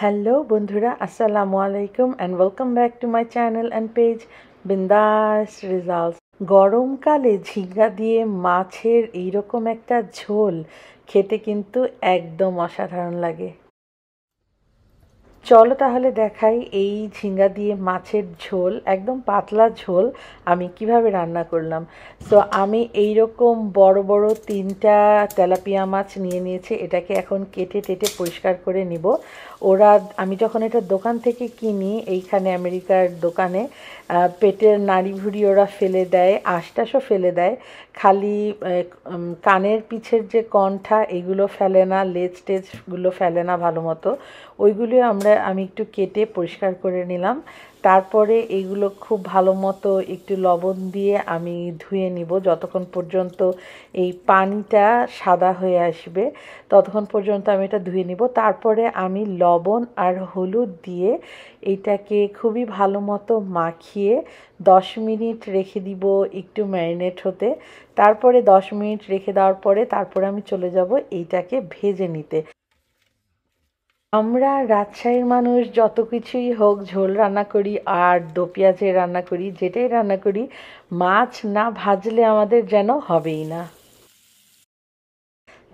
Hello বন্ধুরা, আসসালামু আলাইকুম and welcome back to my channel and page Bindaas results গরমকালে ঝিঙ্গা দিয়ে মাছের এইরকম একটা ঝোল খেতে কিন্তু একদম অসাধারণ লাগে। চলো তাহলে দেখাই এই ঝিঙ্গা দিয়ে মাছের ঝোল, একদম পাতলা ঝোল, আমি কীভাবে রান্না করলাম। তো আমি এই রকম বড় বড় তিনটা তেলাপিয়া মাছ নিয়ে নিয়েছি, এটাকে এখন কেটে টেটে পরিষ্কার করে নিব। ওরা, আমি যখন এটা দোকান থেকে কিনি, এইখানে আমেরিকার দোকানে পেটের নাড়ি ভুড়ি ওরা ফেলে দেয়, আশটাশও ফেলে দেয়। খালি কানের পিছের যে কণ্ঠা, এগুলো ফেলে না, লেজ টেজগুলো ফেলে না ভালো মতো। ওইগুলো আমরা আমি একটু কেটে পরিষ্কার করে নিলাম। তারপরে এগুলো খুব ভালো মতো একটু লবণ দিয়ে আমি ধুয়ে নিব। যতক্ষণ পর্যন্ত এই পানিটা সাদা হয়ে আসবে, ততক্ষণ পর্যন্ত আমি এটা ধুয়ে নিব। তারপরে আমি লবণ আর হলুদ দিয়ে এটাকে খুবই ভালো মতো মাখিয়ে দশ মিনিট রেখে দিব একটু ম্যারিনেট হতে। তারপরে দশ মিনিট রেখে দেওয়ার পরে তারপরে আমি চলে যাব এইটাকে ভেজে নিতে। আমরা রাজশাহীর মানুষ, যত কিছুই হোক, ঝোল রান্না করি আর দো পেঁয়াজে রান্না করি, যেটাই রান্না করি, মাছ না ভাজলে আমাদের যেন হবেই না।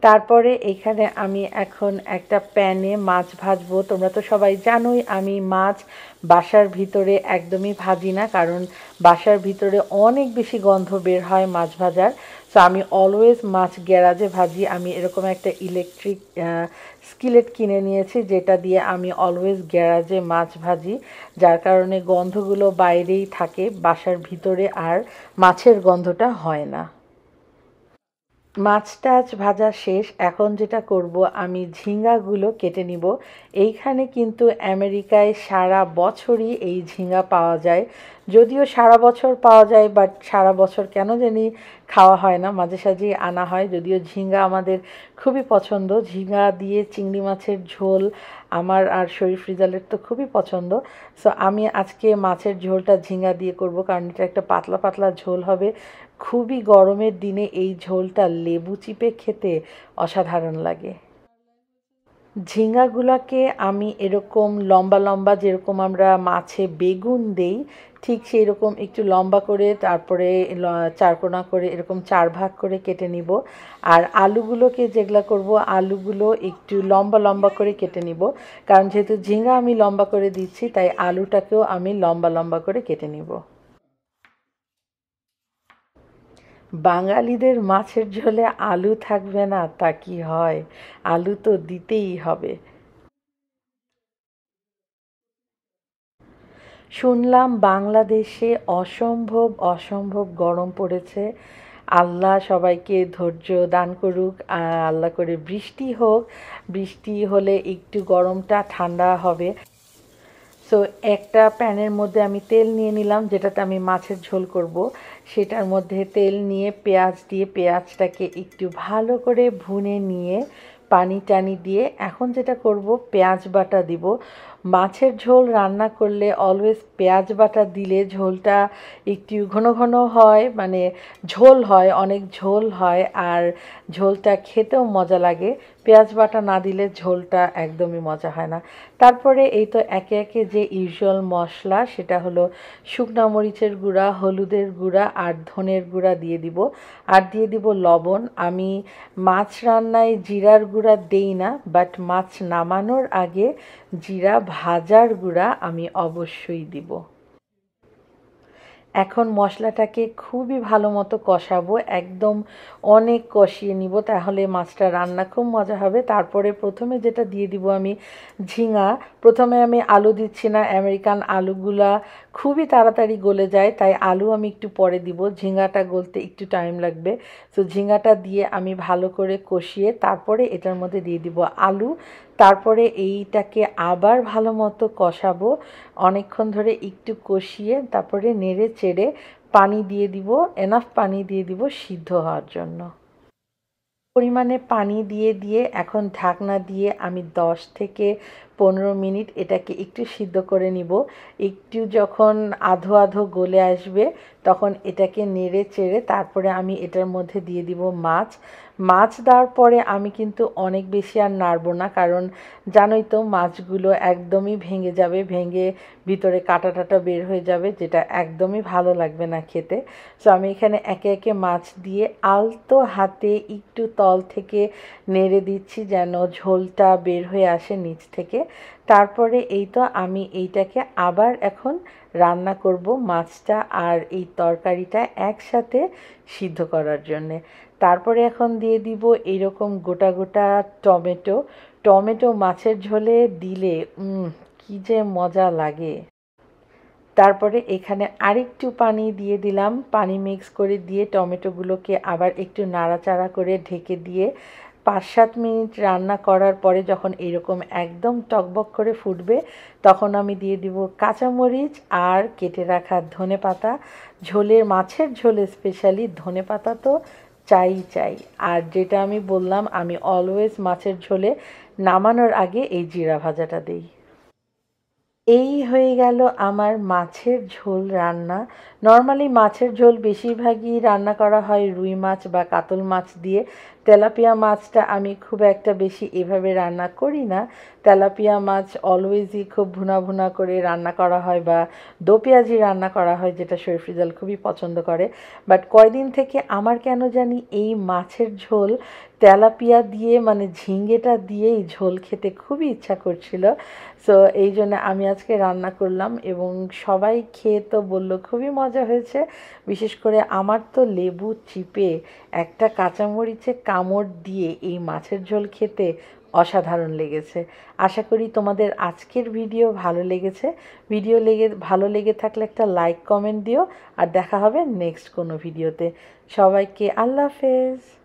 তারপরে এখানে আমি এখন একটা প্যানে মাছ ভাজবো। তোমরা তো সবাই জানোই, আমি মাছ বাসার ভিতরে একদমই ভাজি না, কারণ বাসার ভিতরে অনেক বেশি গন্ধ বের হয় মাছ ভাজার। সো আমি অলওয়েজ মাছ গ্যারাজে ভাজি। আমি এরকম একটা ইলেকট্রিক স্কিলেট কিনে নিয়েছি, যেটা দিয়ে আমি অলওয়েজ গ্যারাজে মাছ ভাজি। যার কারণে গন্ধগুলো বাইরেই থাকে, বাসার ভিতরে আর মাছের গন্ধটা হয় না। মাছ টাছ ভাজা শেষ, এখন যেটা করব আমি ঝিঙ্গাগুলো কেটে নিব। এইখানে কিন্তু আমেরিকায় সারা বছরই এই ঝিঙ্গা পাওয়া যায়। যদিও সারা বছর পাওয়া যায়, বাট সারা বছর কেন জানি খাওয়া হয় না, মাঝে সাঝে আনা হয়। যদিও ঝিঙ্গা আমাদের খুবই পছন্দ। ঝিঙ্গা দিয়ে চিংড়ি মাছের ঝোল আমার আর শরীফ রিজালের তো খুবই পছন্দ। সো আমি আজকে মাছের ঝোলটা ঝিঙ্গা দিয়ে করব, কারণ এটা একটা পাতলা পাতলা ঝোল হবে। খুবই গরমের দিনে এই ঝোলটা লেবু চিপে খেতে অসাধারণ লাগে। ঝিঙ্গাগুলোকে আমি এরকম লম্বা লম্বা যেরকম আমরা মাছে বেগুন দেই, ঠিক সেই রকম একটু লম্বা করে তারপরে চারকোনা করে এরকম চার ভাগ করে কেটে নিব। আর আলুগুলোকে যেগুলা করব, আলুগুলো একটু লম্বা লম্বা করে কেটে নিব। কারণ যেহেতু ঝিঙ্গা আমি লম্বা করে দিচ্ছি, তাই আলুটাকেও আমি লম্বা লম্বা করে কেটে নিব। বাঙালিদের মাছের ঝোলে আলু থাকবে না, তা কি হয়? আলু তো দিতেই হবে। শুনলাম বাংলাদেশে অসম্ভব অসম্ভব গরম পড়েছে। আল্লাহ সবাইকে ধৈর্য দান করুক, আল্লাহ করে বৃষ্টি হোক। বৃষ্টি হলে একটু গরমটা ঠান্ডা হবে। সো একটা প্যানের মধ্যে আমি তেল নিয়ে নিলাম, যেটাতে আমি মাছের ঝোল করব। সেটার মধ্যে তেল নিয়ে পেঁয়াজ দিয়ে পেঁয়াজটাকে একটু ভালো করে ভুনে নিয়ে পানি টানি দিয়ে এখন যেটা করব, পেঁয়াজ বাটা দিব। মাছের ঝোল রান্না করলে অলওয়েজ পেঁয়াজ বাটা দিলে ঝোলটা একটু ঘন ঘন হয় মানে ঝোল হয়, অনেক ঝোল হয় আর ঝোলটা খেতেও মজা লাগে। পেঁয়াজ বাটা না দিলে ঝোলটা একদমই মজা হয় না। তারপরে এই তো একে একে যে ইউজুয়াল মশলা সেটা হলো শুকনা মরিচের গুঁড়া, হলুদের গুঁড়া আর ধনের গুঁড়া দিয়ে দিব। আর দিয়ে দিব লবণ। আমি মাছ রান্নায় জিরার গুঁড়া দেই না বাট মাছ নামানোর আগে জিরা ভাজার গুঁড়া আমি অবশ্যই দিব। এখন মশলাটাকে খুবই ভালো মতো কষাবো, একদম অনেক কষিয়ে নিব, তাহলে মাছটা রান্না খুব মজা হবে। তারপরে প্রথমে যেটা দিয়ে দিব আমি ঝিঙা, প্রথমে আমি আলু দিচ্ছি না, আমেরিকান আলুগুলা খুবই তাড়াতাড়ি গলে যায়, তাই আলু আমি একটু পরে দিব ঝিঙ্গাটা গলতে একটু টাইম লাগবে। তো ঝিঙ্গাটা দিয়ে আমি ভালো করে কষিয়ে তারপরে এটার মধ্যে দিয়ে দিব আলু তারপরে এইটাকে আবার ভালো মতো কষাবো। অনেকক্ষণ ধরে একটু কষিয়ে তারপরে নেড়ে চেড়ে পানি দিয়ে দিব এনাফ পানি দিয়ে দিব সিদ্ধ হওয়ার জন্য। পরিমাণে পানি দিয়ে দিয়ে এখন ঢাকনা দিয়ে আমি দশ থেকে পনেরো মিনিট এটাকে একটু সিদ্ধ করে নিব। একটু যখন আধো আধো গলে আসবে, তখন এটাকে নেড়ে চেড়ে তারপরে আমি এটার মধ্যে দিয়ে দিব মাছ। মাছ দেওয়ার পরে আমি কিন্তু অনেক বেশি আর নাড়বো না, কারণ জানোই তো মাছগুলো একদমই ভেঙে যাবে, ভেঙে ভিতরে কাটা টাটা বের হয়ে যাবে, যেটা একদমই ভালো লাগবে না খেতে। সো আমি এখানে একে একে মাছ দিয়ে আলতো হাতে একটু তল থেকে নেড়ে দিচ্ছি যেন ঝোলটা বের হয়ে আসে নিচ থেকে। তারপরে এই তো আমি এইটাকে আবার এখন রান্না করব মাছটা আর এই তরকারিটা একসাথে সিদ্ধ করার জন্যে। তারপরে এখন দিয়ে দিব এইরকম গোটা গোটা টমেটো। টমেটো মাছের ঝোলে দিলে কি যে মজা লাগে। তারপরে এখানে আরেকটু পানি দিয়ে দিলাম। পানি মিক্স করে দিয়ে টমেটোগুলোকে আবার একটু নাড়াচাড়া করে ঢেকে দিয়ে পাঁচ সাত মিনিট রান্না করার পরে যখন এরকম একদম টকবক করে ফুটবে, তখন আমি দিয়ে দিব কাঁচামরিচ আর কেটে রাখা ধনে পাতা। ঝোলের মাছের ঝোলে স্পেশালি ধনে পাতা তো চাই চাই। আর যেটা আমি বললাম, আমি অলওয়েজ মাছের ঝোলে নামানোর আগে এই জিরা ভাজাটা দিই। এই হয়ে গেল আমার মাছের ঝোল রান্না। নর্মালি মাছের ঝোল বেশিরভাগই রান্না করা হয় রুই মাছ বা কাতল মাছ দিয়ে। তেলাপিয়া মাছটা আমি খুব একটা বেশি এভাবে রান্না করি না। তেলাপিয়া মাছ অলওয়েজই খুব ভুনা ভুনা করে রান্না করা হয় বা দো পেঁয়াজি রান্না করা হয়, যেটা শরীফিজাল খুবই পছন্দ করে। বাট কয়দিন থেকে আমার কেন জানি এই মাছের ঝোল তেলাপিয়া দিয়ে মানে ঝিঙ্গেটা দিয়েই ঝোল খেতে খুবই ইচ্ছা করছিল। সো এই জন্য আমি আজকে রান্না করলাম এবং সবাই খেয়ে তো বলল খুবই মজা হয়েছে। বিশেষ করে আমার তো লেবু চিপে একটা কাঁচামরিচে কামড় দিয়ে এই মাছের ঝোল খেতে অসাধারণ লেগেছে। আশা করি তোমাদের আজকের ভিডিও ভালো লেগেছে। ভিডিও লেগে, ভালো লেগে থাকলে একটা লাইক কমেন্ট দিও। আর দেখা হবে নেক্সট কোনো ভিডিওতে। সবাইকে আল্লাহ হাফেজ।